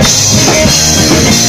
Yeah.